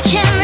I can't